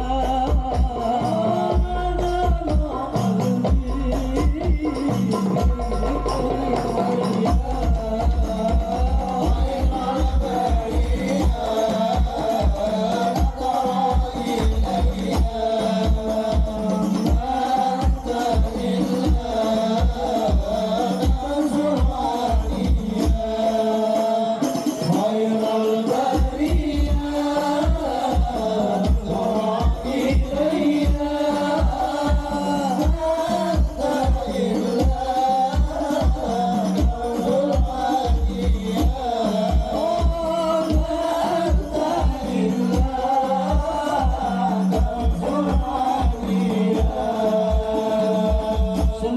啊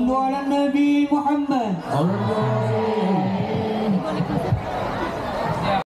صلوا على النبي محمد.